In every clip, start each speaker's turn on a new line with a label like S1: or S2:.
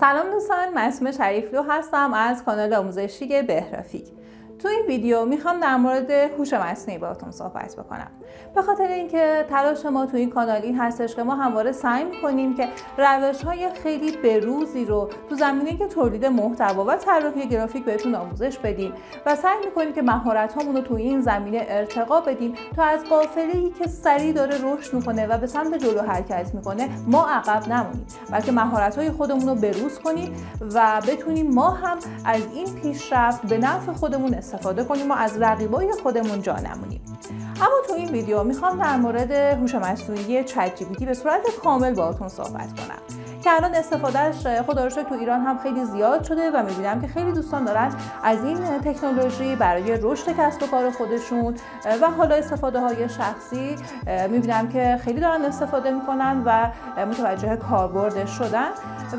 S1: سلام دوستان من اسم شریفلو هستم از کانال آموزشی بهرافیک. تو این ویدیو می‌خوام در مورد هوش مصنوعی باهاتون صحبت بکنم. به خاطر اینکه تلاش ما تو این کانال این هستش که ما همواره سعی می‌کنیم که روش های خیلی بروزی رو تو زمینه که تولید محتوا و طراحی گرافیک بهتون آموزش بدیم و سعی می‌کنیم که مهارت رو تو این زمینه ارتقا بدیم تا از قافله ای که سریع داره رشد می‌کنه و به سمت جلو حرکت می‌کنه ما عقب نمونیم. بلکه مهارت های خودمون رو بروز کنیم و بتونیم ما هم از این پیشرفت به نفع خودمون استفاده کنیم و از رقیبای خودمون جا نمونیم. اما تو این ویدیو می‌خوام در مورد هوش مصنوعی چت جی به صورت کامل باهاتون صحبت کنم. که الان استفادهش خدا رو تو ایران هم خیلی زیاد شده و می‌بینم که خیلی دوستان دارن از این تکنولوژی برای رشد کسب و کار خودشون و حالا استفاده های شخصی می‌بینم که خیلی دارن استفاده می‌کنن و متوجه کاربردش شدن.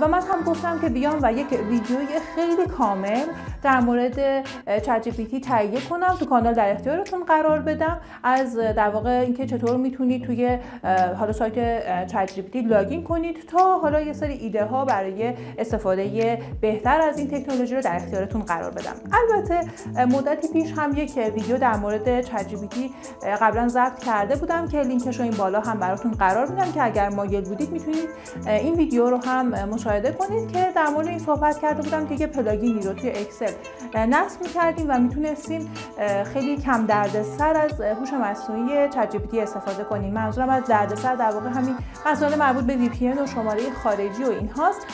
S1: و من هم گفتم که بیام و یک ویدیوی خیلی کامل در مورد چت جی تهیه کنم تو کانال در اختیارتون قرار بدم. از در واقع اینکه چطور می‌تونید توی حالا سایت چت جی لاگین کنید تا حالا یه سری ایده ها برای استفاده بهتر از این تکنولوژی رو در اختیارتون قرار بدم. البته مدتی پیش هم یک ویدیو در مورد چت جی قبلا ضبط کرده بودم که لینکش رو این بالا هم براتون قرار میدم که اگر مایل بودید می‌تونید این ویدیو رو هم مشاهده کنید که در مورد این صحبت کرده بودم که یه پلاگینی رو توی اکسل نصب می‌کردیم و می‌تونستیم خیلی کم دردسر از هوش مصنوعی چت استفاده کنیم. منظورم از دردسر در واقع همین مسائل مربوط به وی و شماره خارجی و اینهاست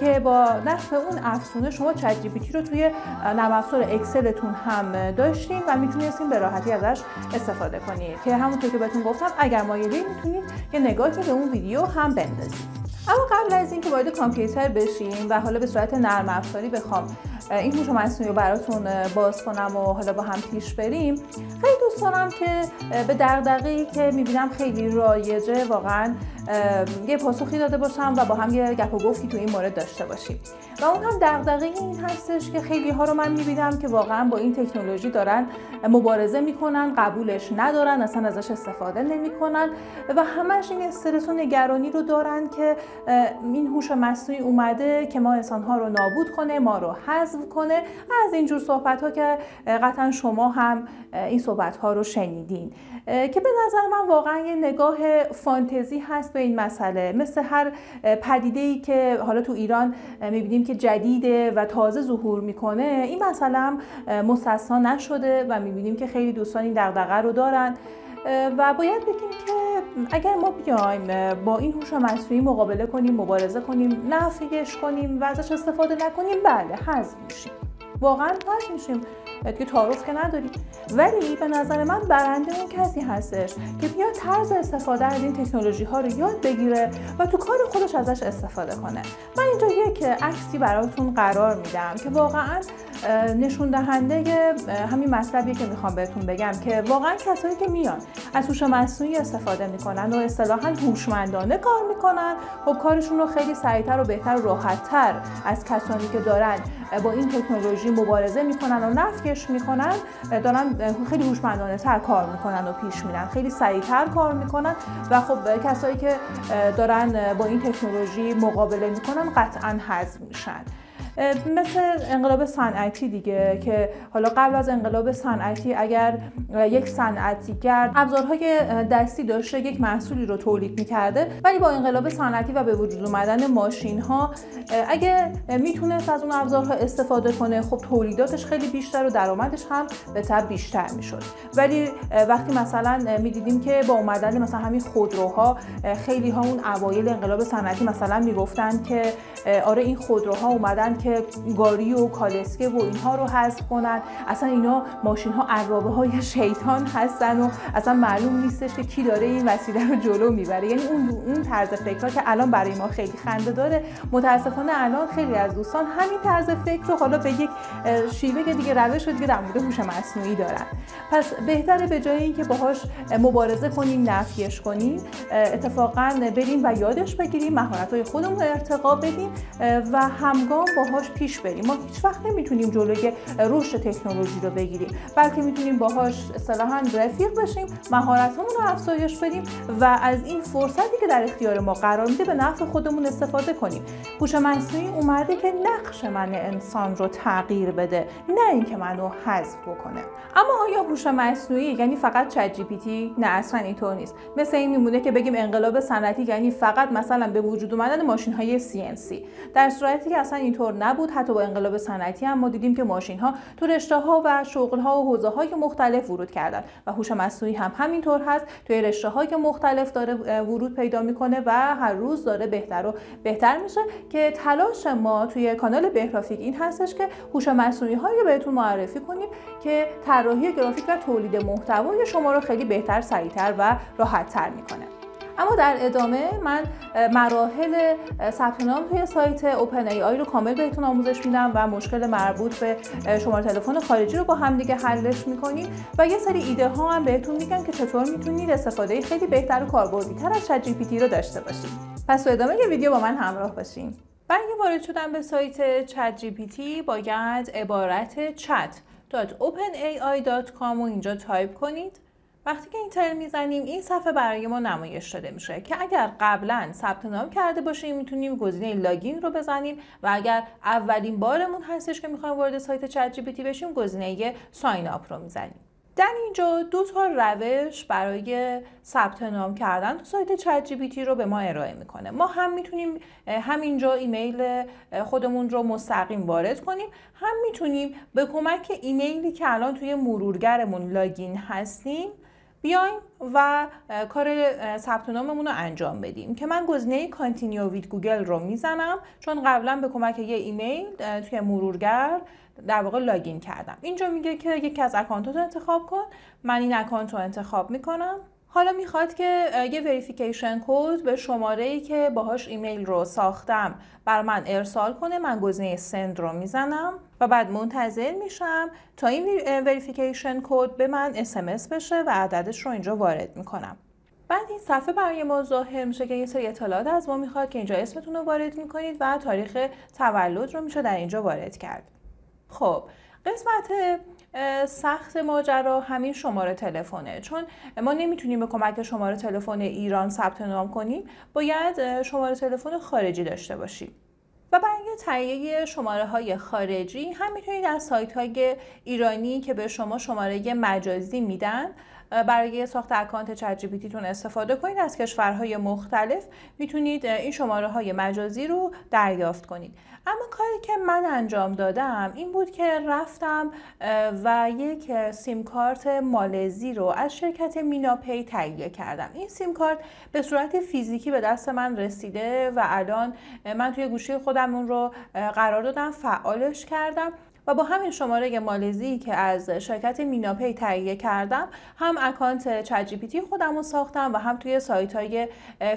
S1: که با نصب اون افزونه شما چت رو توی نرم افزار اکسلتون هم داشتین و می‌تونستیم به راحتی ازش استفاده کنید که همونطور که بهتون گفتم اگر مایلید می‌تونید یه نگاهی به اون ویدیو هم بندازید. اما قبل از اینکه وارد کامپیوتر بشیم و حالا به صورت نرم افزاری بخوام این هوش مصنوعی رو براتون باز کنم و حالا با هم پیش بریم خیلی دوست دارم که به دغدغه‌ای که می‌بینم خیلی رایجه واقعا یه پاسخی داده باشم و با هم یه گپ و گفتی تو این مورد داشته باشیم. و اون هم دغدغه این هستش که خیلی ها رو من می‌بینم که واقعا با این تکنولوژی دارن مبارزه می‌کنن قبولش ندارن اصلا ازش استفاده نمی‌کنن و همش این استرس و نگرانی رو دارن که این هوش مصنوعی اومده که ما انسان ها رو نابود کنه ما رو حذف کنه. از اینجور صحبت ها که قطعا شما هم این صحبت ها رو شنیدین. که به نظر من واقعا یه نگاه فانتزی هست به این مسئله. مثل هر پدیده ای که حالا تو ایران می‌بینیم که جدیده و تازه ظهور می‌کنه این مسئله هم مستثنا نشده و می‌بینیم که خیلی دوستان این دغدغه رو دارن. و باید بگیم که اگر ما بیایم با این هوش مصنوعی مقابله کنیم مبارزه کنیم نفیش کنیم و ازش استفاده نکنیم بله حذف میشیم. واقعا حذف میشیم. که تعارف که نداریم ولی به نظر من برنده اون کسی هستش که بیا طرز استفاده از این تکنولوژی ها رو یاد بگیره و تو کار خودش ازش استفاده کنه. من اینجا یک عکسی براتون قرار میدم که واقعا نشون دهنده همین مطلبی که می‌خوام بهتون بگم که واقعا کسایی که میان از هوش مصنوعی استفاده می‌کنن و اصطلاحا هوشمندانه کار می‌کنن خب کارشون رو خیلی سریعتر و بهتر و راحتتر از کسانی که دارن با این تکنولوژی مبارزه می‌کنن و نفیش می‌کنن دارن خیلی هوشمندانه تر کار می‌کنن و پیش میرن خیلی سریعتر کار می‌کنن و خب کسایی که دارن با این تکنولوژی مقابله می‌کنن قطعا حذف میشن. مثل انقلاب صنعتی دیگه که حالا قبل از انقلاب صنعتی اگر یک صنعتیگر ابزارهای دستی داشته یک محصولی رو تولید می‌کرده ولی با انقلاب صنعتی و به وجود اومدن ماشین ها اگه می‌تونست از اون ابزارها استفاده کنه خب تولیداتش خیلی بیشتر و درآمدش هم به تب بیشتر می‌شد. ولی وقتی مثلا می‌دیدیم که با اومدن مثلا همین خودروها خیلی ها اون اوایل انقلاب صنعتی مثلا می‌گفتن که آره این خودروها اومدن که که گاری و کالسکه و اینها رو حذف کنن. اصلا اینا ماشین ها عرابه های شیطان هستن و اصلا معلوم نیستش که کی داره این وسیله رو جلو می‌بره. یعنی اون اون طرز فکر که الان برای ما خیلی خنده داره متاسفانه الان خیلی از دوستان همین طرز فکر رو حالا به یک شیوه دیگه روش دیگه در مورد هوش مصنوعی دارن. پس بهتره به جای اینکه باهاش مبارزه کنیم نفیش کنیم اتفاقا بریم و یادش بگیریم مهارت های خودمون رو ارتقا بدیم و همگام باهاش باهاش پیش بریم. ما هیچ وقت نمی‌تونیم جلوی رشد تکنولوژی رو بگیریم بلکه می‌تونیم باهاش اصطلاحا رفیق بشیم مهارتمون رو افزایش بدیم و از این فرصتی که در اختیار ما قرار میده به نفع خودمون استفاده کنیم. هوش مصنوعی اومده که نقش من انسان رو تغییر بده نه اینکه منو حذف بکنه. اما آیا هوش مصنوعی یعنی فقط چت جی پی تی نه اصلا اینطور نیست. مثل این میمونه که بگیم انقلاب صنعتی یعنی فقط مثلا به وجود اومدن ماشین های CNC در صورتی که اصلا اینطور نبود حتی با انقلاب صنعتی هم ما دیدیم که ماشین ها تو رشته ها و شغل ها و حوزه های مختلف ورود کردن و هوش مصنوعی هم همینطور هست. توی رشته های مختلف داره ورود پیدا می‌کنه و هر روز داره بهتر و بهتر میشه که تلاش ما توی کانال بهرافیک این هستش که هوش مصنوعی هایی بهتون معرفی کنیم که طراحی گرافیک و تولید محتوای شما رو خیلی بهتر سریعتر و راحتتر می‌کنه. اما در ادامه من مراحل ثبت نام توی سایت اوپن ای آی رو کامل بهتون آموزش میدم و مشکل مربوط به شماره تلفن خارجی رو با هم دیگه حلش می‌کنیم و یه سری ایده ها هم بهتون میگم که چطور می‌تونید استفاده خیلی بهتر و کاربردیتر از چت جی رو داشته باشید. پس تو ادامه ویدیو با من همراه باشین. برای وارد شدن به سایت ChatGPT باید عبارت chat.openai.com رو اینجا تایپ کنید. وقتی که enter می‌زنیم این صفحه برای ما نمایش داده میشه که اگر قبلا ثبت نام کرده باشیم می‌تونیم گزینه login رو بزنیم و اگر اولین بارمون هستش که می‌خوایم وارد سایت ChatGPT بشیم گزینه sign up رو می‌زنیم. در اینجا دو تا روش برای ثبت نام کردن تو سایت ChatGPT رو به ما ارائه می‌کنه. ما هم می‌تونیم همینجا ایمیل خودمون رو مستقیم وارد کنیم. هم می‌تونیم به کمک ایمیلی که الان توی مرورگرمون login هستیم بیایم و کار ثبت ناممون رو انجام بدیم. که من گزینه continue with Google رو می‌زنم چون قبلا به کمک یه ایمیل توی مرورگر در واقع login کردم. اینجا میگه که یکی از اکانت رو انتخاب کن. من این اکانت رو انتخاب می‌کنم. حالا می‌خواد که یه verification code به شماره ای که باهاش ایمیل رو ساختم. برای من ارسال کنه من گزینه send رو می‌زنم و بعد منتظر میشم تا این verification code به من اسمس بشه و عددش رو اینجا وارد می‌کنم. بعد این صفحه برای ما ظاهر میشه که یه سری اطلاعات از ما می‌خواد که اینجا اسمتون رو وارد می‌کنید و تاریخ تولد رو میشه در اینجا وارد کرد. خب قسمت سخت ماجرا همین شماره تلفنه. چون ما نمی‌تونیم به کمک شماره تلفن ایران ثبت نام کنیم باید شماره تلفن خارجی داشته باشیم. و برای تهیه شماره های خارجی هم می‌تونید از سایت های ایرانی که به شما شماره مجازی میدن برای ساخت اکانت چت تون استفاده کنید. از کشورهای مختلف می‌تونید این شماره های مجازی رو دریافت کنید. اما کاری که من انجام دادم این بود که رفتم و یک سیم کارت مالزی رو از شرکت میناپی تهیه کردم. این سیم کارت به صورت فیزیکی به دست من رسیده و الان من توی گوشی خودم اون رو قرار دادم فعالش کردم. و با همین شماره مالزی که از شرکت میناپی تهیه کردم هم اکانت چت خودم رو ساختم و هم توی سایت های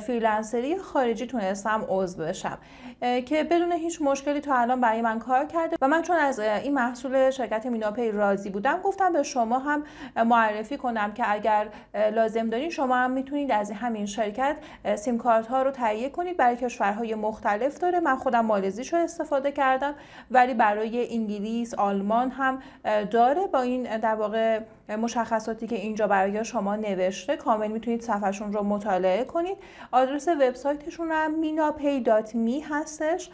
S1: freelancer ی خارجی تونستم عضو بشم که بدون هیچ مشکلی تا الان برای من کار کرده و من چون از این محصول شرکت میناپی راضی بودم گفتم به شما هم معرفی کنم که اگر لازم دارین شما هم می‌تونید از همین شرکت سیم کارت ها رو تهیه کنید. برای کشورهای مختلف داره. من خودم مالزیش رو استفاده کردم ولی برای انگلیس آلمان هم داره با این در واقع مشخصاتی که اینجا برای شما نوشته. کامل می‌تونید صفحه‌شون رو مطالعه کنید. آدرس وبسایتشون هم minapay.me هستش.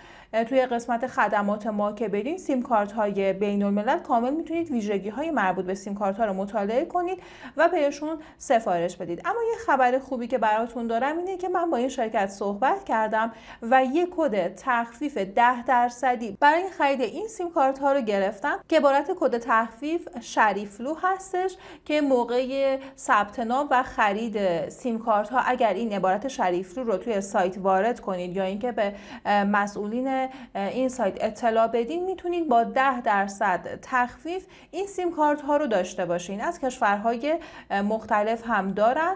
S1: توی قسمت خدمات ما که برین سیم کارت های بین الملل کامل می‌تونید ویژگی های مربوط به سیم کارت ها رو مطالعه کنید و بهشون سفارش بدید. اما یه خبر خوبی که براتون دارم اینه که من با این شرکت صحبت کردم و یه کد تخفیف 10 درصدی برای خرید این سیم کارت ها رو گرفتم که عبارت کد تخفیف شریفلو هستش که موقع ثبت نام و خرید سیم کارت ها اگر این عبارت شریفلو رو توی سایت وارد کنید یا اینکه به مسئولین این سایت اطلاع بدین می‌تونید با 10 درصد تخفیف این سیم کارت ها رو داشته باشین. از کشورهای مختلف هم دارن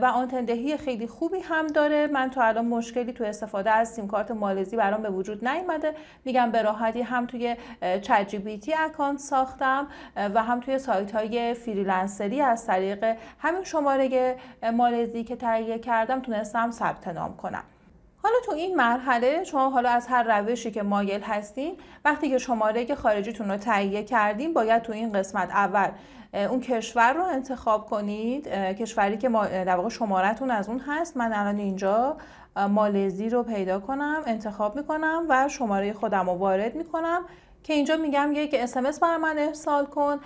S1: و آنتندهی خیلی خوبی هم داره. من تا الان مشکلی تو استفاده از سیم کارت مالزی برام به وجود نیومده. میگم به راحتی هم توی ChatGPT اکانت ساختم و هم توی سایت های freelancer ی از طریق همین شماره مالزی که تهیه کردم تونستم ثبت نام کنم. حالا تو این مرحله شما حالا از هر روشی که مایل هستین وقتی که شماره خارجیتون رو تهیه کردین باید تو این قسمت اول اون کشور رو انتخاب کنید. کشوری که در واقع شمارتون از اون هست. من الان اینجا مالزی رو پیدا کنم انتخاب می‌کنم و شماره خودم رو وارد می‌کنم. که اینجا میگم یک اسمس بر من ارسال کن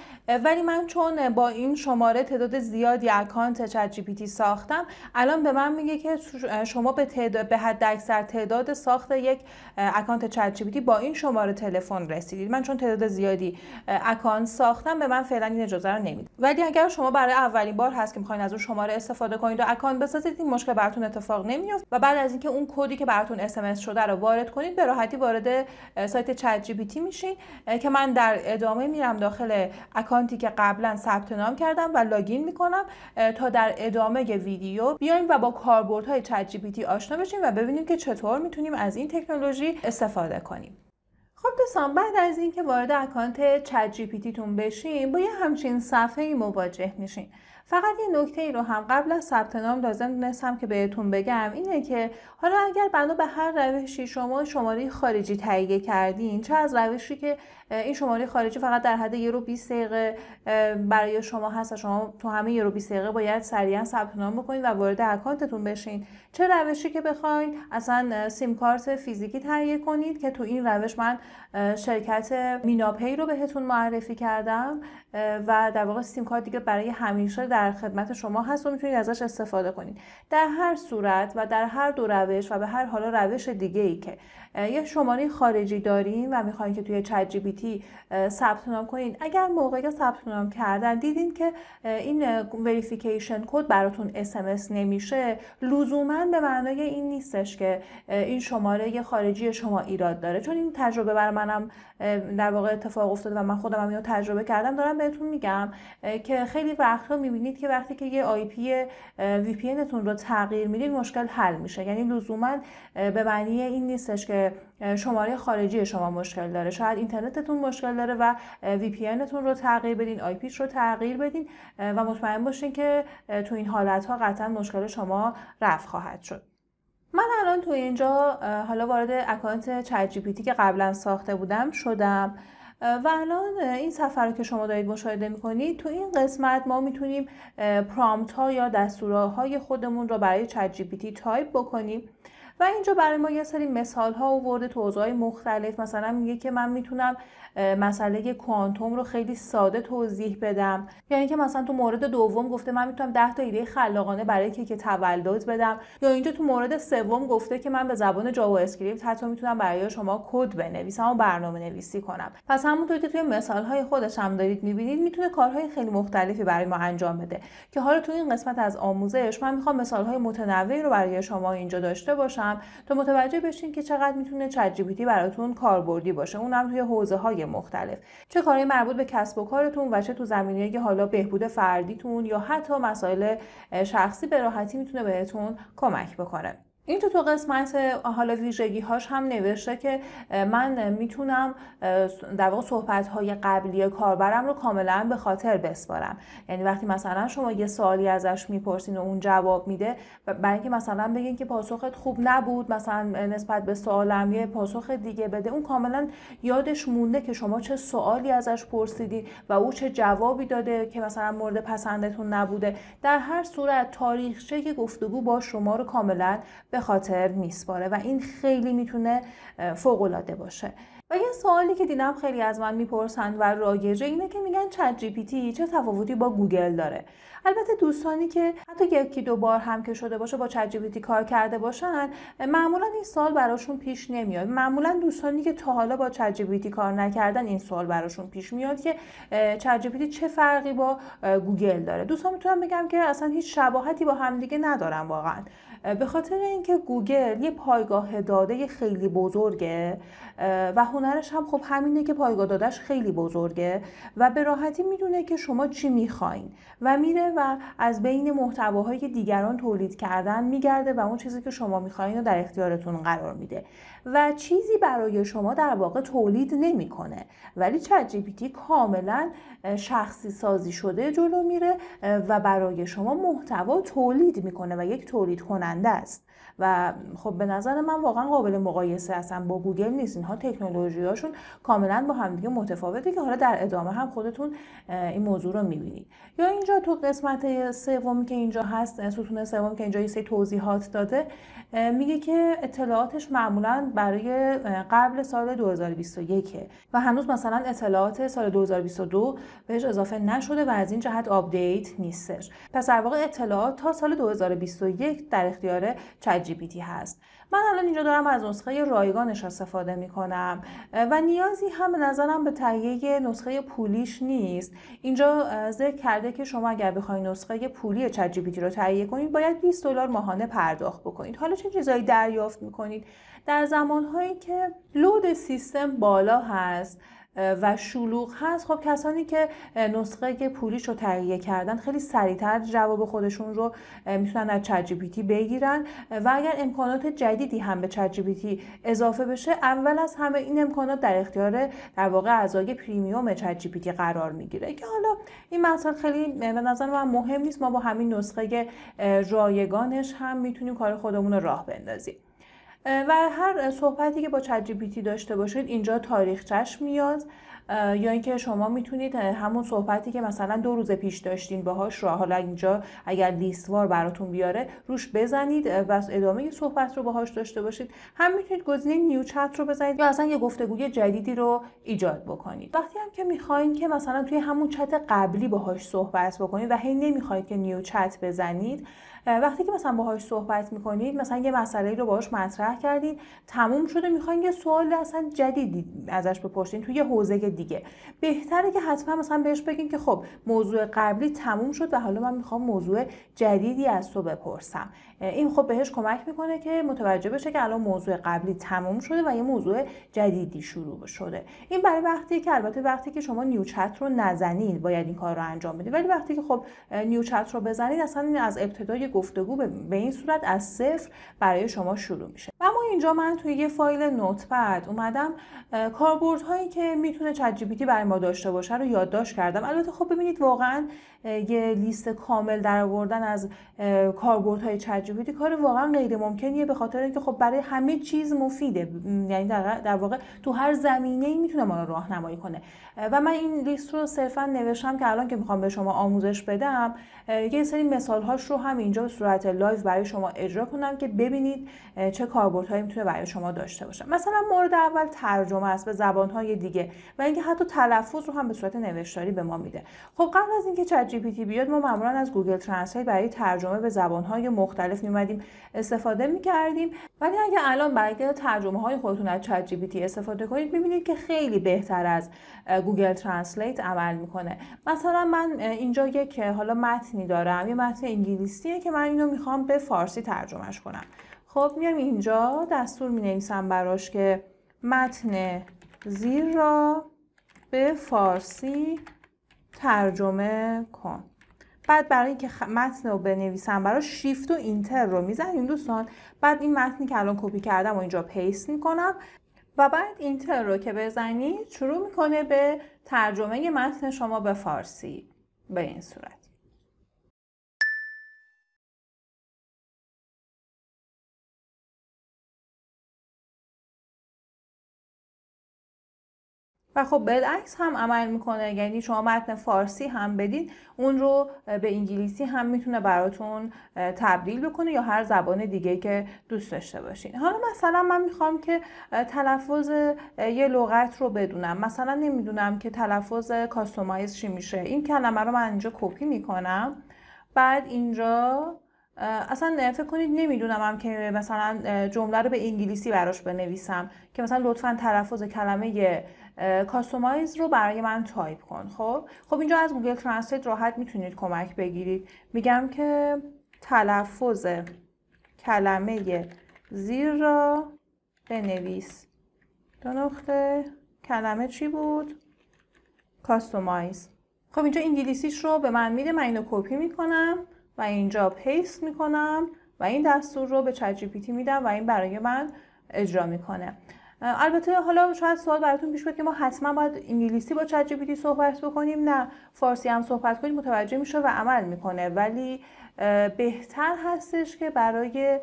S1: ولی من چون با این شماره تعداد زیادی اکانت ChatGPT ساختم الان به من میگه که شما به تعداد به حد اکثر تعداد ساخت یک اکانت ChatGPT با این شماره تلفن رسیدید. من چون تعداد زیادی اکانت ساختم به من فعلا این اجازه رو نمیده ولی اگر شما برای اولین بار هست که می‌خواین از اون شماره استفاده کنید و اکانت بسازید این مشکل براتون اتفاق نمیفته و بعد از اینکه اون کدی که براتون SMS شده رو وارد کنید به راحتی وارد سایت ChatGPT میشید. که من در ادامه میرم داخل اکانتی که قبلا ثبت نام کردم و login می‌کنم تا در ادامه ویدیو بیایم و با کاربردهای ChatGPT آشنا بشیم و ببینیم که چطور می‌تونیم از این تکنولوژی استفاده کنیم. خب دوستان بعد از اینکه وارد اکانت ChatGPT تون بشین با یه همچین صفحه مواجه میشین فقط یه نکته ای رو هم قبل از ثبت نام لازم دونستم که بهتون بگم. اینه که حالا اگر بنا به هر روشی شما شماره خارجی تهیه کردین چه از روشی که این شماره خارجی فقط در حد یه رو 20 دقیقه برای شما هست شما تو همه یه رو 20 دقیقه باید سریعا ثبت نام بکنید و وارد اکانتتون بشین. چه روشی که بخواید اصلا سیم کارت فیزیکی تهیه کنید که تو این روش من شرکت میناپی رو بهتون معرفی کردم و در واقع سیم کارت دیگه برای همیشه در خدمت شما هست و می‌تونید ازش استفاده کنید. در هر صورت و در هر دو روش و به هر حالا روش دیگه ای که یه شماره خارجی دارین و می‌خواین که توی ChatGPT ثبت نام کنین. اگر موقعی ثبت نام کردن دیدین که این verification code براتون SMS نمیشه لزوما به معنای این نیستش که این شماره خارجی شما ایراد داره. چون این تجربه برای منم در واقع اتفاق افتاده و من خودم هم اینو تجربه کردم دارم بهتون میگم که خیلی وقتا می‌بینید که وقتی که یه IP VPN رو تغییر می‌دید مشکل حل میشه. یعنی لزوما به معنی این نیستش که شماره خارجی شما مشکل داره. شاید اینترنتتون مشکل داره و VPN رو تغییر بدین IP ش رو تغییر بدین و مطمئن باشین که تو این حالت ها قطعا مشکل شما رفع خواهد شد. من الان تو اینجا حالا وارد اکانت ChatGPT که قبلا ساخته بودم شدم. و الان این صفحه رو که شما دارید مشاهده می‌کنید تو این قسمت ما می‌تونیم prompt ها یا دستورهای خودمون رو برای ChatGPT تایپ بکنیم. و اینجا برای ما یه سری مثال ها آورده توضیح مختلف. مثلا میگه که من می‌تونم مسئله کوانتوم رو خیلی ساده توضیح بدم. یعنی که مثلا تو مورد دوم گفته من می‌تونم 10 تا ایده خلاقانه برای کیک تولد بدم. یا اینجا تو مورد سوم گفته که من به زبان JavaScript حتی می‌تونم برای شما کد بنویسم و برنامه نویسی کنم. پس همونطور که توی مثال های خودش هم دارید می‌بینید می‌تونه کارهای خیلی مختلفی برای ما انجام بده. که حالا تو این قسمت از آموزش من می‌خوام مثال های متنوعی رو برای شما اینجا داشته باشم. تا متوجه بشین که چقدر می‌تونه چت براتون کاربردی باشه. اونم توی حوزه های مختلف. چه کاری مربوط به کسب و کارتون و چه تو زمینه حالا بهبود فردیتون یا حتی مسائل شخصی به راحتی می‌تونه بهتون کمک بکنه. این تو قسمت حالا ویژگی هاش هم نوشته که من می‌تونم در واقع صحبت های قبلی کاربرم رو کاملا به خاطر بسپارم. یعنی وقتی مثلا شما یه سوالی ازش می‌پرسین و اون جواب میده برای اینکه مثلا بگین که پاسخت خوب نبود مثلا نسبت به سوالم یه پاسخ دیگه بده اون کاملا یادش مونده که شما چه سوالی ازش پرسیدی و او چه جوابی داده که مثلا مورد پسندتون نبوده. در هر صورت تاریخچه گفتگو با شما رو کاملا به خاطر میسپاره و این خیلی می‌تونه فوق العاده باشه. و یه سوالی که دیدم خیلی از من می‌پرسند و رایجه اینه که میگن ChatGPT چه تفاوتی با گوگل داره. البته دوستانی که حتی یکی دو بار هم که شده باشه با ChatGPT کار کرده باشن معمولا این سوال براشون پیش نمیاد. معمولا دوستانی که تا حالا با ChatGPT کار نکردن این سوال براشون پیش میاد که ChatGPT چه فرقی با گوگل داره. دوستان می‌تونم بگم که اصلا هیچ شباهتی با همدیگه ندارن واقعا. به خاطر اینکه گوگل یه پایگاه داده خیلی بزرگه و هنرش هم خب همینه که پایگاه دادش خیلی بزرگه و به راحتی می‌دونه که شما چی می‌خواین و میره و از بین محتواهایی که دیگران تولید کردن میگرده و اون چیزی که شما می‌خواین رو در اختیارتون قرار میده. و چیزی برای شما در واقع تولید نمی‌کنه. ولی چت جی کاملا شخصی سازی شده جلو میره و برای شما محتوا تولید می‌کنه و یک تولید کننده است. و خب به نظر من واقعا قابل مقایسه اصلا با گوگل نیست. اینها تکنولوژی هاشون کاملا با همدیگه متفاوته که حالا در ادامه هم خودتون این موضوع رو می‌بینید. یا اینجا تو قسمت سومی که اینجا هست ستون سوم که اینجا یه سری توضیحات داده میگه که اطلاعاتش معمولا برای قبل سال 2021 و هنوز مثلا اطلاعات سال 2022 بهش اضافه نشده و از این جهت آپدیت نیستش. پس در واقع اطلاعات تا سال 2021 در اختیار چت هست. من الان اینجا دارم از نسخه رایگانش استفاده می کنم و نیازی هم به نظرم به تهیه نسخه پولیش نیست. اینجا ذکر کرده که شما اگر بخواید نسخه پولی چت رو تهیه کنید باید 20 دلار ماهانه پرداخت بکنید. حالا چه چیزایی دریافت می‌کنید؟ در زمانهایی که لود سیستم بالا هست و شلوغ هست. خب کسانی که نسخه پولیش رو تهیه کردن خیلی سریعتر جواب خودشون رو می‌تونن از چت بگیرن. و اگر امکانات جدیدی هم به چت اضافه بشه اول از همه این امکانات در اختیار در واقع اعضای پریمیوم چت قرار می‌گیره. که حالا این مسئله خیلی به نظر من مهم نیست. ما با همین نسخه رایگانش هم می‌تونیم کار خودمون رو راه بندازیم. و هر صحبتی که با چت داشته باشید اینجا تاریخچش میاد. یا اینکه شما می‌تونید همون صحبتی که مثلا دو روز پیش داشتین باهاش رو حالا اینجا اگر لیستوار براتون بیاره روش بزنید و ادامه صحبت رو باهاش داشته باشید. هم می‌تونید گزینه نیو چت رو بزنید یا اصلا یه گفتگوی جدیدی رو ایجاد بکنید. وقتی هم که می‌خواین که مثلا توی همون چت قبلی باهاش صحبت بکنید و هی نمی‌خواید که نیو چت بزنید وقتی که مثلا باهاش صحبت می‌کنید مثلا یه مسئله رو باهاش مطرح کردید تموم شده می‌خواین یه سوال اصلا جدیدی ازش بپرسین توی یه حوزه دیگه. بهتره که حتما مثلا بهش بگین که خب موضوع قبلی تموم شد و حالا من می‌خوام موضوع جدیدی از تو بپرسم. این خب بهش کمک می‌کنه که متوجه بشه که الان موضوع قبلی تموم شده و یه موضوع جدیدی شروع شده. این برای وقتی که البته وقتی که شما نیو چت رو نزنید باید این کار رو انجام بدید. ولی وقتی که خب نیو چت رو بزنید اصلا از ابتدای گفتگو به این صورت از صفر برای شما شروع میشه. اما اینجا من توی یه فایل نوتپد اومدم کاربردهایی که می‌تونه چت جی برای ما داشته باشه رو یادداشت کردم. البته خب ببینید واقعا یه لیست کامل در آوردن از کاربردهای چت جی کار واقعا غیر ممکنیه به خاطر اینکه خب برای همه چیز مفیده. یعنی در واقع تو هر زمینه ای می‌تونه ما رو راهنمایی کنه. و من این لیست رو صرفا نوشتم که الان که می‌خوام به شما آموزش بدم یه سری مثال هاش رو هم اینجا به صورت live برای شما اجرا کنم که ببینید چه کاربردهایی می‌تونه برای شما داشته باشه. مثلا مورد اول ترجمه است به زبان های دیگه و اینکه حتی تلفظ رو هم به صورت نوشتاری به ما میده. خب قبل از اینکه ChatGPT بیاد ما معمولا از Google Translate برای ترجمه به زبان های مختلف میومدیم استفاده می‌کردیم. ولی اگه الان برای ترجمه های خودتون از ChatGPT استفاده کنید می‌بینید که خیلی بهتر از Google Translate عمل می‌کنه. مثلا من اینجا یک حالا متنی دارم یه متن انگلیسیه که من اینو می‌خوام به فارسی ترجمهش کنم. خب میام اینجا دستور می نویسم براش که متن زیر را به فارسی ترجمه کن. بعد برای اینکه متن رو بنویسم براش شیفت و Enter رو می‌زنیم دوستان. بعد این متنی که الان کپی کردم و اینجا paste می‌کنم. و بعد Enter رو که بزنید شروع می‌کنه به ترجمه متن شما به فارسی به این صورت. و خب بالعکس هم عمل می‌کنه. یعنی شما متن فارسی هم بدین اون رو به انگلیسی هم می‌تونه براتون تبدیل بکنه یا هر زبان دیگه که دوست داشته باشین. حالا مثلا من می‌خوام که تلفظ یه لغت رو بدونم. مثلا نمی‌دونم که تلفظ کاستومایز چی میشه. این کلمه رو من اینجا کپی می‌کنم. بعد اینجا اصلا فکر کنید نمی‌دونم هم که مثلا جمله رو به انگلیسی براش بنویسم که مثلا لطفا تلفظ کلمه customize رو برای من تایپ کن خب؟ خب اینجا از Google Translate راحت می‌تونید کمک بگیرید. میگم که تلفظ کلمه زیر را بنویس. دو نقطه. کلمه چی بود؟ customize خب اینجا انگلیسیش رو به من میده من اینو کپی می‌کنم. و اینجا paste می‌کنم و این دستور رو به ChatGPT میدم و این برای من اجرا می‌کنه. البته حالا شاید سوال براتون پیش بیاد که ما حتما باید انگلیسی با چت جی صحبت بکنیم. نه فارسی هم صحبت کنیم متوجه میشه و عمل می‌کنه. ولی بهتر هستش که برای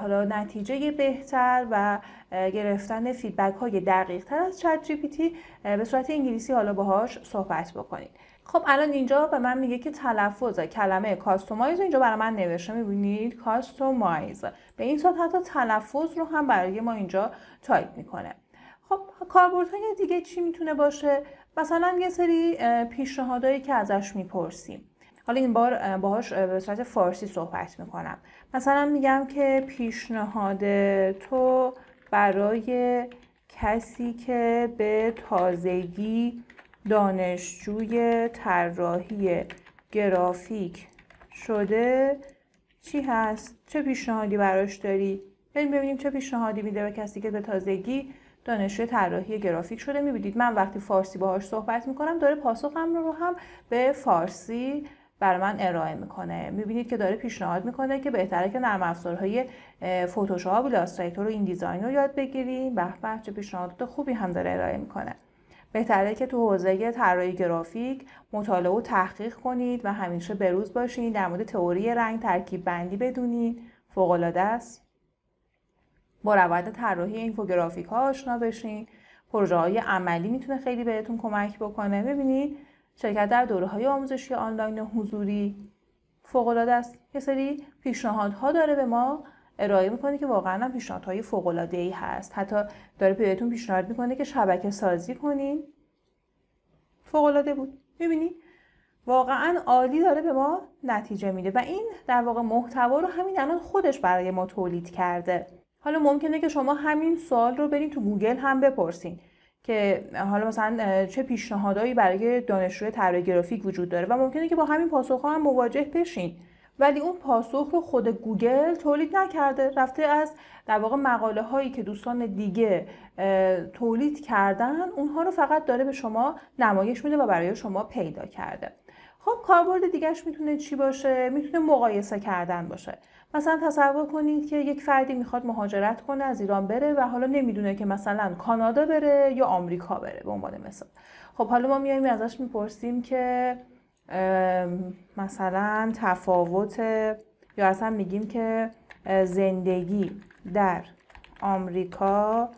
S1: حالا نتیجه بهتر و گرفتن feedback های دقیق تر از چت جی به صورت انگلیسی حالا باهاش صحبت بکنید خب الان اینجا به من میگه که تلفظ کلمه customize اینجا برای من نوشته می‌بینید customize به این صورت حتی تلفظ رو هم برای ما اینجا تایپ می‌کنه. خب کاربردهای دیگه چی می‌تونه باشه؟ مثلا یه سری پیشنهادهایی که ازش می‌پرسیم. حالا این بار باهاش به صورت فارسی صحبت می‌کنم. مثلا میگم که پیشنهاد تو برای کسی که به تازگی دانشجوی طراحی گرافیک شده. چی هست؟ چه پیشنهادی براش داری؟ بریم ببینیم چه پیشنهادی میده به کسی که به تازگی دانشجوی طراحی گرافیک شده. می‌بینید من وقتی فارسی باهاش صحبت می‌کنم داره پاسخم رو هم به فارسی برای من ارائه می‌کنه. می‌بینید که داره پیشنهاد می‌کنه که بهتره که نرم افزارهای Photoshop Illustrator و InDesign رو یاد بگیریم. به چه پیشنهادات خوبی هم داره ارائه می‌کنه. بهتره که تو حوزه طراحی گرافیک مطالعه و تحقیق کنید و همیشه بروز باشید در مورد تئوری رنگ ترکیب بندی بدونید فوق العاده است. با روند طراحی اینفوگرافیک ها آشنا بشین. پروژه های عملی می‌تونه خیلی بهتون کمک بکنه. ببینید شرکت در دوره های آموزشی آنلاین حضوری فوق العاده است. یه سری پیشنهادها داره به ما. ارائه می‌کنه که واقعا هم پیشنهادهای فوق العاده ای هست. حتی داره بهتون پیشنهاد می‌کنه که شبکه سازی کنین. فوق العاده بود. می‌بینی؟ واقعا عالی داره به ما نتیجه میده. و این در واقع محتوا رو همین الان خودش برای ما تولید کرده. حالا ممکنه که شما همین سوال رو برین تو گوگل هم بپرسین که حالا مثلا چه پیشنهادهایی برای دانشجوی طراحی گرافیک وجود داره. و ممکنه که با همین پاسخ هم مواجه بشین. ولی اون پاسخ رو خود گوگل تولید نکرده. رفته از در واقع مقاله هایی که دوستان دیگه تولید کردن اونها رو فقط داره به شما نمایش میده و برای شما پیدا کرده. خب کاربرد دیگهش می‌تونه چی باشه؟ می‌تونه مقایسه کردن باشه. مثلا تصور کنید که یک فردی می‌خواد مهاجرت کنه از ایران بره و حالا نمی‌دونه که مثلا کانادا بره یا آمریکا بره به عنوان مثال. خب حالا ما میایم ازش می‌پرسیم که مثلا تفاوت یا اصلا میگیم که زندگی در آمریکا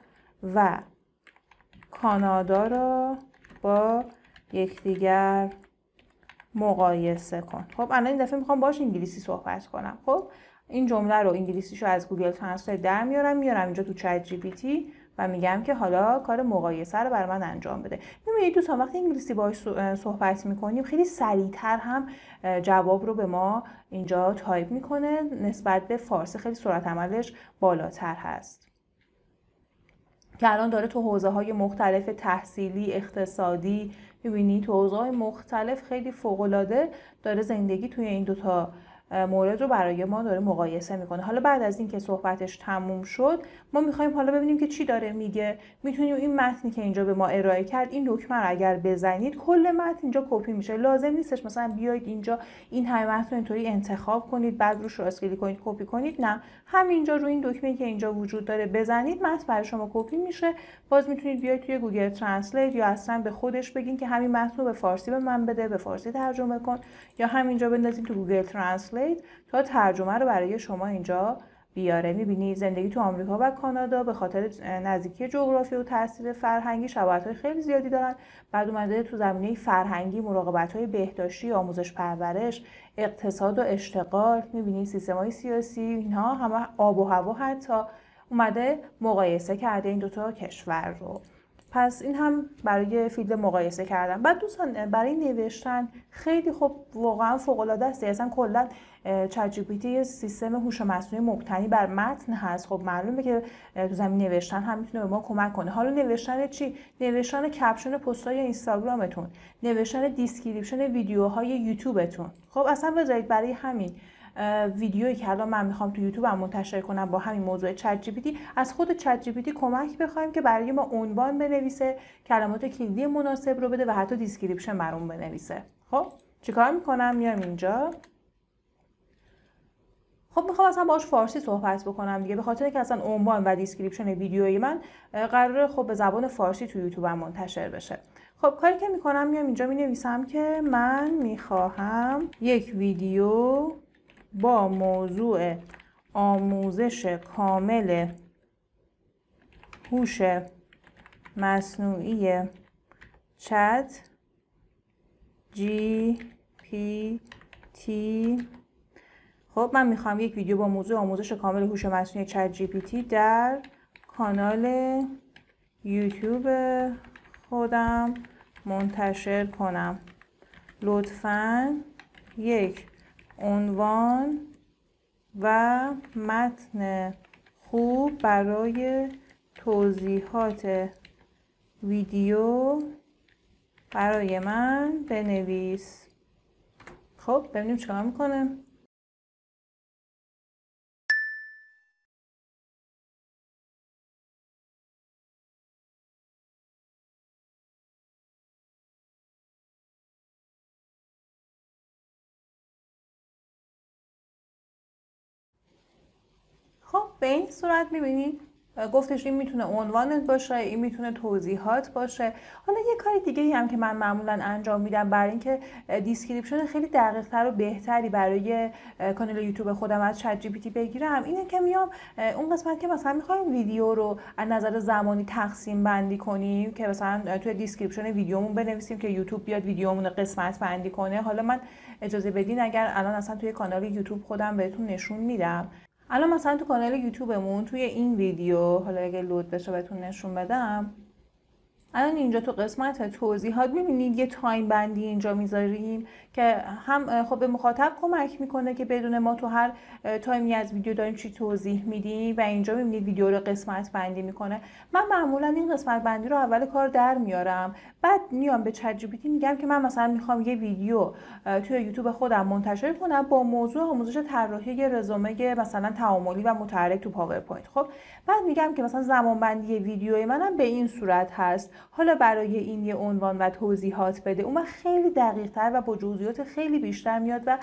S1: و کانادا را با یکدیگر مقایسه کن. خب الان این دفعه می‌خوام باش انگلیسی صحبت کنم. خب این جمله رو انگلیسیشو از Google Translate در میارم میارم اینجا تو ChatGPT. و میگم که حالا کار مقایسه رو برای من انجام بده. می‌بینید دوستان وقتی انگلیسی باهاش صحبت می‌کنیم خیلی سریعتر هم جواب رو به ما اینجا تایپ می‌کنه نسبت به فارسی خیلی سرعت عملش بالاتر هست. که الان داره تو حوزه های مختلف تحصیلی اقتصادی می‌بینید تو حوزه های مختلف خیلی فوق داره زندگی توی این دوتا مورد رو برای ما داره مقایسه می‌کنه. حالا بعد از اینکه صحبتش تموم شد ما می‌خوایم حالا ببینیم که چی داره میگه. می‌تونیم این متنی که اینجا به ما ارائه کرد این دکمه رو اگر بزنید کل متن اینجا کپی میشه. لازم نیستش مثلا بیاید اینجا این همه متن رو اینطوری انتخاب کنید بعد روش راست کلیک کنید کپی کنید. نه. همینجا رو این دکمه که اینجا وجود داره بزنید متن برای شما کپی میشه. باز می‌تونید بیاید توی Google Translate یا اصلا به خودش بگین که همین متن رو به فارسی به من بده به فارسی ترجمه کن. یا همینجا بندازید تو Google Translate. تا ترجمه رو برای شما اینجا بیاره. می‌بینی زندگی تو آمریکا و کانادا به خاطر نزدیکی جغرافی و تاثیر فرهنگی شباهت های خیلی زیادی دارن. بعد اومده تو زمینه فرهنگی مراقبت های بهداشتی آموزش پرورش اقتصاد و اشتغال. می‌بینی سیستم های سیاسی اینها همه آب و هوا حتی اومده مقایسه کرده این دوتا کشور رو. پس این هم برای فیلد مقایسه کردن. بعد دوستان برای نوشتن خیلی خوب واقعا فوق العاده است اصلا کلا چت یه سیستم هوش مصنوعی مبتنی بر متن هست. خب معلومه که تو زمینه نوشتن هم می‌تونه به ما کمک کنه. حالا نوشتن چی؟ نوشتن caption پستای اینستاگرامتون نوشتن description ویدیوهای یوتیوبتون. خب اصلا بذارید برای همین ویدیویی که الان من می‌خوام تو یوتیوب هم منتشر کنم با همین موضوع چت جی از خود چت جی کمک بخوایم که برای ما عنوان بنویسه کلمات کلیدی مناسب رو بده و حتی description برامون بنویسه. خب چیکار می‌کنم؟ میام اینجا. خب می‌خوام اصلا باش فارسی صحبت بکنم دیگه به خاطر که اصلا عنوان و description ویدیوی من قراره خب به زبان فارسی تو یوتیوب هم منتشر بشه. خب کاری که می‌کنم میام اینجا می نویسم که من می‌خواهم یک ویدیو با موضوع آموزش کامل هوش مصنوعی چت جی پی تی خب من می‌خوام یک ویدیو با موضوع آموزش کامل هوش مصنوعی چت جی پی تی در کانال یوتیوب خودم منتشر کنم. لطفا یک عنوان و متن خوب برای توضیحات ویدیو برای من بنویس. خب ببینیم چیکار می‌کنه. خب به این صورت می‌بینید گفتش این می‌تونه عنوانت باشه این می‌تونه توضیحات باشه. حالا یه کاری دیگه ای هم که من معمولا انجام میدم برای اینکه description خیلی دقیق تر و بهتری برای کانال یوتیوب خودم از ChatGPT بگیرم اینه که میام اون قسمت که مثلا می‌خوایم ویدیو رو از نظر زمانی تقسیم بندی کنیم که مثلا توی description ویدیومون بنویسیم که یوتیوب بیاد ویدیومون قسمت بندی کنه حالا من اجازه بدین اگر الان اصلا توی کانال یوتیوب خودم بهتون نشون میدم. الان مثلا تو کانال یوتیوبمون توی این ویدیو حالا اگه لود بشه بهتون نشون بدم الان اینجا تو قسمت توضیحات می‌بینید یه time بندی اینجا می‌ذاریم که هم خب به مخاطب کمک می‌کنه که بدون ما تو هر time ی از ویدیو داریم چی توضیح میدیم و اینجا می‌بینید ویدیو رو قسمت بندی می‌کنه. من معمولا این قسمت بندی رو اول کار در میارم بعد میام به چت میگم که من مثلا می‌خوام یه ویدیو توی یوتیوب خودم منتشر کنم با موضوع آموزش طراحی رزومه مثلا تعاملی و متحرک تو پاورپوینت خب بعد میگم که مثلا زمان بندی ویدیوی منم به این صورت هست. حالا برای این یه عنوان و توضیحات بده. اون خیلی دقیق تر و با جزئیات خیلی بیشتر میاد و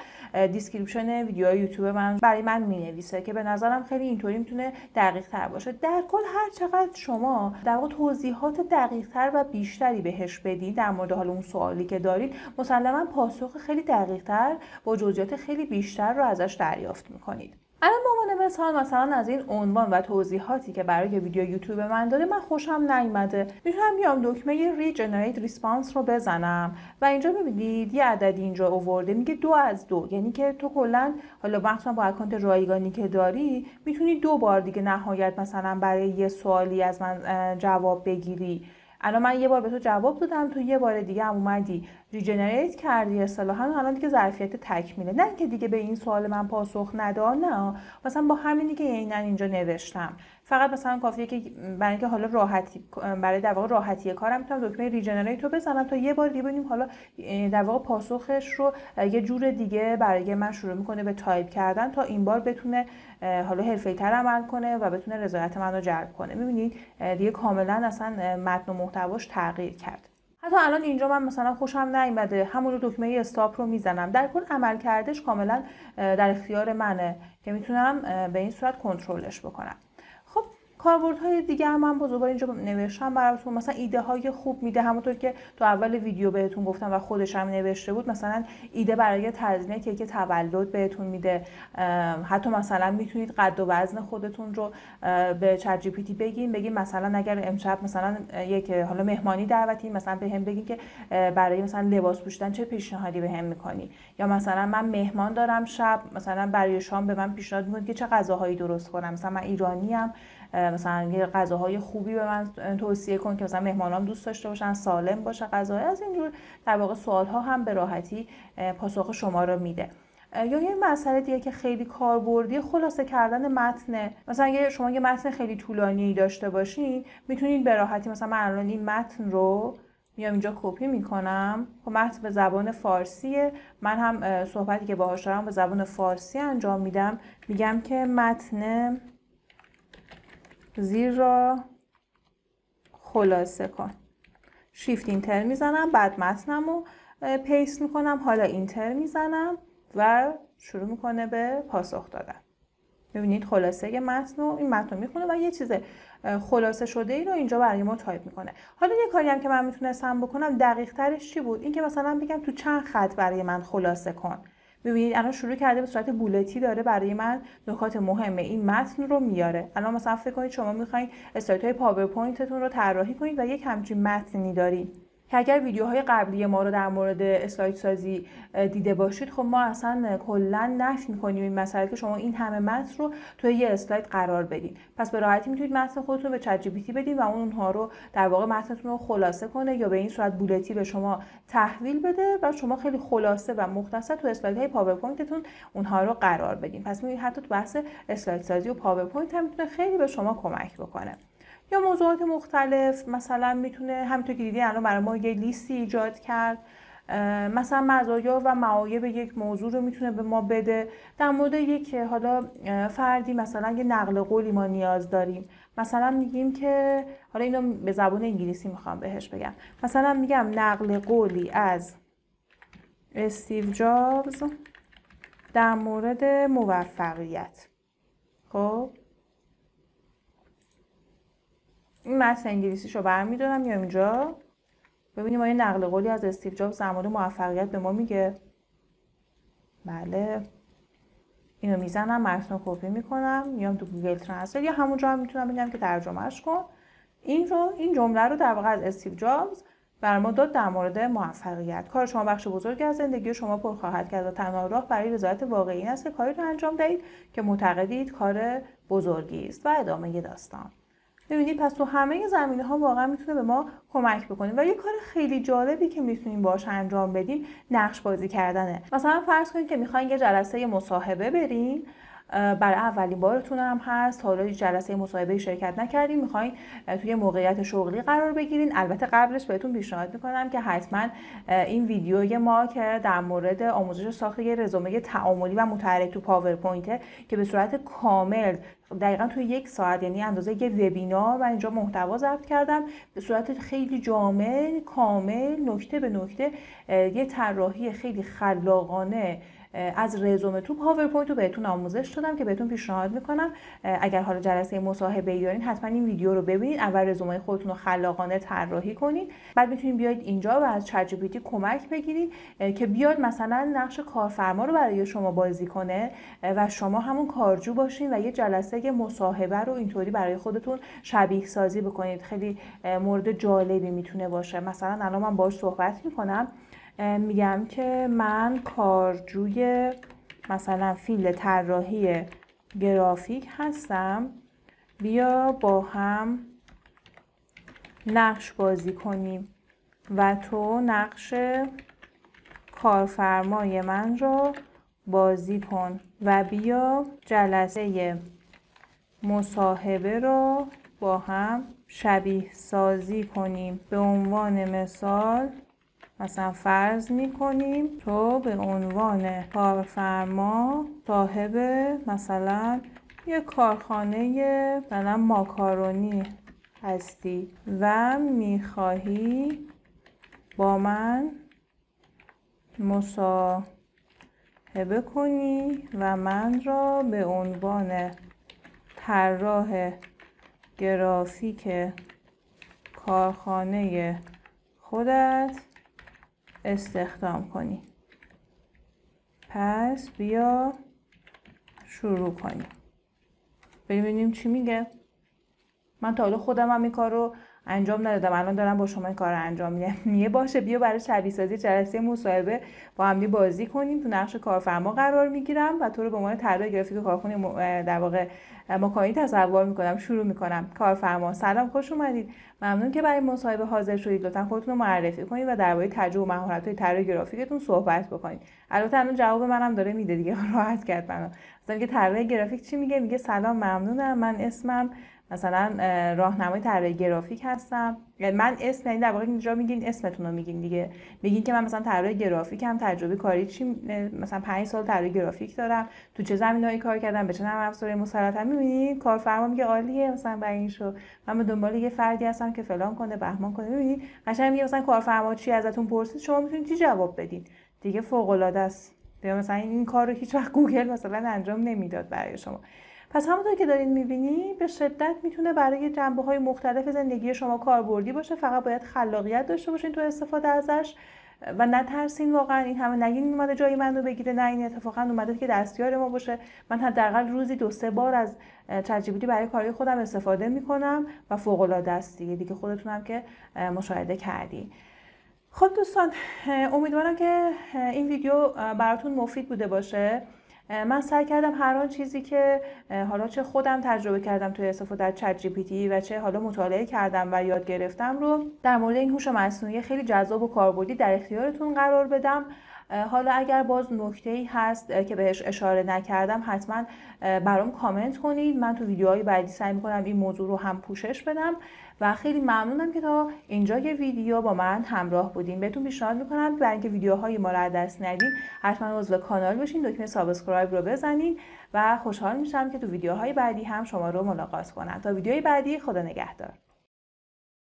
S1: description ویدیو یوتیوب من برای من می‌نویسه که به نظرم خیلی اینطوری می‌تونه دقیق تر باشه. در کل هر چقدر شما در واقع توضیحات دقیق تر و بیشتری بهش بدید در مورد حالا اون سوالی که دارید مسلما پاسخ خیلی دقیق تر با جزئیات خیلی بیشتر رو ازش دریافت می‌کنید. الان به عنوان مثال مثلا از این عنوان و توضیحاتی که برای ویدیو یوتیوب من داره من خوشم نیومده. می‌تونم بیام دکمه regenerate response رو بزنم. و اینجا ببینید یه عدد اینجا اوورده میگه دو از دو. یعنی که تو کلا حالا مخصوصا با اکانت رایگانی که داری می‌تونی دو بار دیگه نهایت مثلا برای یه سوالی از من جواب بگیری. الان من یه بار به تو جواب دادم تو یه بار دیگه هم اومدی regenerate کردی اصطلاحا الان دیگه ظرفیت تکمیله نه که دیگه به این سوال من پاسخ نده نه مثلا با همینی که عینا اینجا نوشتم. فقط مثلا کافیه که برای اینکه حالا راحتی برای در واقع راحتی کارم می‌تونم دکمه regenerate رو بزنم تا یه بار دیگه ببینیم حالا در واقع پاسخش رو یه جور دیگه برای من شروع می‌کنه به تایپ کردن تا این بار بتونه حالا حرفه‌ای تر عمل کنه و بتونه رضایت من رو جلب کنه. می‌بینید دیگه کاملا اصلا متن و محتواش تغییر کرد. حتی الان اینجا من مثلا خوشم نیومده همون دکمه استاپ رو می‌زنم. در کل عمل کردش کاملا در اختیار منه که می‌تونم به این صورت کنترلش بکنم. کاربردهای دیگه هم من با اینجا نوشتم براتون. مثلا ایده های خوب میده همونطور که تو اول ویدیو بهتون گفتم و خودش هم نوشته بود مثلا ایده برای تزیین کیک تولد بهتون میده. حتی مثلا می‌تونید قد و وزن خودتون رو به چت جی پی تی بگین بگین مثلا اگر امشب مثلا یک حالا مهمانی دعوتی مثلا به هم بگین که برای مثلا لباس پوشیدن چه پیشنهادی به هم می‌کنی؟ یا مثلا من مهمان دارم شب مثلا برای شام به من پیشنهاد می‌کنید که چه غذاهایی درست کنم؟ مثلا من ایرانی ام مثلا یه غذاهای خوبی به من توصیه کن که مثلا مهمانام دوست داشته باشن سالم باشه غذاهای. از اینجور در واقع سوال ها هم به راحتی پاسخ شما رو میده. یا یه مسئله دیگه که خیلی کاربردی خلاصه کردن متن. مثلا اگه شما یه متن خیلی طولانی داشته باشین می‌تونید به راحتی مثلا من الان این متن رو میام اینجا کپی می‌کنم. خب متن به زبان فارسیه. من هم صحبتی که باهاش دارم به زبان فارسی انجام میدم. میگم که متن زیر را خلاصه کن. Shift Enter می‌زنم بعد متنم رو paste می‌کنم حالا Enter می‌زنم و شروع می‌کنه به پاسخ دادن. ببینید خلاصه متن رو این متن رو می‌خونه و یه چیز خلاصه شده ای رو اینجا برای ما تایپ می‌کنه. حالا یه کاری هم که من می‌تونستم بکنم دقیق ترش چی بود؟ اینکه مثلا بگم تو چند خط برای من خلاصه کن. ببینید الان شروع کرده به صورت bullet ی داره برای من نکات مهم این متن رو میاره. الان مثلا فکر کنید شما می‌خواین اسلاید های پاورپوینتتون رو طراحی کنید و یک همچین متنی دارید که اگر ویدیوهای قبلی ما رو در مورد اسلاید سازی دیده باشید خب ما اصلا کلا نفی می‌کنیم این مسئله که شما این همه متن رو توی یه اسلاید قرار بدین. پس به راحتی می‌تونید متن خودتون به ChatGPT بدین و اونها رو در واقع متنتون رو خلاصه کنه یا به این صورت bullet ی به شما تحویل بده و شما خیلی خلاصه و مختصر تو اسلایدهای پاورپوینتتون اونها رو قرار بدین. پس می‌بینید حتی تو بحث اسلاید سازی و پاورپوینت هم می‌تونه خیلی به شما کمک بکنه. یا موضوعات مختلف مثلا می‌تونه همینطور که دیدین الان برای ما یه لیستی ایجاد کرد. مثلا مزایا و معایب یک موضوع رو می‌تونه به ما بده. در مورد یک حالا فردی مثلا یه نقل قولی ما نیاز داریم. مثلا میگیم که حالا اینو به زبان انگلیسی می‌خوام بهش بگم. مثلا میگم نقل قولی از استیو جابز در مورد موفقیت. خب؟ این متن انگلیسیش رو برمیدارم یا اینجا. ببینیم آیا نقل قولی از استیو جابز در مورد موفقیت به ما میگه. بله. اینو می‌زنم متن کپی می‌کنم میام تو Google Translate یا همونجا هم می‌تونم بگم که ترجمهش کن. این رو این جمله رو در واقع از استیو جابز بر ما داد در مورد موفقیت. کار شما بخش بزرگی از زندگی شما پر خواهد کرد و تنها راه برای رضایت واقعی این است که کاری رو انجام دهید که معتقدید کار بزرگی است و ادامه داستان. ببینید پس تو همه زمینه ها واقعا می‌تونه به ما کمک بکنه. و یه کار خیلی جالبی که می‌تونیم باش انجام بدیم نقش بازی کردنه. مثلا فرض کنید که می‌خواین یه جلسه مصاحبه برین برای اولین بارتون هم هست حالا جلسه مصاحبه شرکت نکردین می‌خواین توی موقعیت شغلی قرار بگیرین. البته قبلش بهتون پیشنهاد می‌کنم که حتما این ویدیوی ما که در مورد آموزش ساخت رزومه تعاملی و متحرک تو پاورپوینت که به صورت کامل دقیقا توی یک ساعت یعنی اندازه یه وبینار من اینجا محتوا ضبط کردم به صورت خیلی جامع کامل نکته به نکته یه طراحی خیلی خلاقانه از رزومه تو پاورپوینت رو بهتون آموزش دادم که بهتون پیشنهاد می‌کنم. اگر حالا جلسه مصاحبه دارین حتما این ویدیو رو ببینید. اول رزومه خودتون رو خلاقانه طراحی کنید. بعد می‌تونید بیاید اینجا و از چت کمک بگیرید که بیاد مثلا نقش کارفرما رو برای شما بازی کنه و شما همون کارجو باشین و یه جلسه مصاحبه رو اینطوری برای خودتون شبیه سازی بکنید. خیلی مورد جالبی می‌تونه باشه. مثلا الان من باش صحبت می‌کنم. میگم که من کارجوی مثلا فیل طراحی گرافیک هستم. بیا با هم نقش بازی کنیم و تو نقش کارفرمای من رو بازی کن و بیا جلسه مصاحبه رو با هم شبیه سازی کنیم. به عنوان مثال مثلا فرض می‌کنیم تو به عنوان کارفرما صاحب مثلا یه کارخانه مثلا ماکارونی هستی و می‌خواهی با من مصاحبه کنی و من را به عنوان طراح گرافیک کارخانه خودت استخدام کنی. پس بیا شروع کنیم. بریم ببینیم چی میگه. من تا حالا خودم هم این کار رو انجام ندادم. الان دارم با شما این کار رو انجام میدم. میگه باشه بیا برای شبیه سازی جلسه مصاحبه با هم بازی کنیم. تو نقش کارفرما قرار می‌گیرم و تو رو به عنوان طراح گرافیک کارخونه در واقع مکانی تصور می‌کنم شروع می‌کنم. کارفرما سلام خوش اومدید. ممنون که برای مصاحبه حاضر شدید. لطفا خودتون رو معرفی کنید و درباره تجربه و مهارت های طراحی گرافیکتون صحبت بکنید. البته الان جواب منم داره میده دیگه. راحت کرد منو. مثلا که طراح گرافیک چی میگه؟ میگه سلام ممنونم. من اسمم مثلا راهنمای طراحی گرافیک هستم. من اسم یعنی در واقع اینجا میگین اسمتون رو میگین دیگه. میگین که من مثلا طراح گرافیک هم تجربه کاری چی مثلا 5 سال طراحی گرافیک دارم. تو چه زمینه‌ای کار کردم؟ به چه نرم افزاری مسلطم می‌بینید کارفرما میگه عالیه مثلا برای این شو من به دنبال یه فردی هستم که فلان کنه بهمان کنه می‌بینید قشنگ میگه مثلا کارفرما چی ازتون پرسید شما می‌تونید چی جواب بدین؟ دیگه فوق العاده است مثلا این کار رو هیچ وقت گوگل مثلا انجام نمی‌داد برای شما. پس همونطور که دارین می‌بینی به شدت می‌تونه برای جنبه های مختلف زندگی شما کاربردی باشه. فقط باید خلاقیت داشته باشین تو استفاده ازش. و نترسین واقعا این همه. نگین اومده جای من رو بگیره. نه این اتفاقا اومده که دستیار ما باشه. من حداقل روزی دو سه بار از چت برای کاری خودم استفاده می‌کنم و فوق العاده دیگه. دیگه خودتونم که مشاهده کردی. خب دوستان امیدوارم که این ویدیو براتون مفید بوده باشه. من سعی کردم هر آن چیزی که حالا چه خودم تجربه کردم توی استفاده از چت جی و چه حالا مطالعه کردم و یاد گرفتم رو در مورد این هوش مصنوعی خیلی جذاب و کاربردی در اختیارتون قرار بدم. حالا اگر باز نکته ای هست که بهش اشاره نکردم حتما برام کامنت کنید. من تو ویدیوهای بعدی سعی می‌کنم این موضوع رو هم پوشش بدم. و خیلی ممنونم که تا اینجا یه ویدیو با من همراه بودین. بهتون پیشنهاد می‌کنم برای اینکه ویدیوهای ما رو از دست ندین حتما عضو کانال بشین دکمه subscribe رو بزنین و خوشحال میشم که تو ویدیوهای بعدی هم شما رو ملاقات کنم. تا ویدیوهای بعدی خدا نگهدار.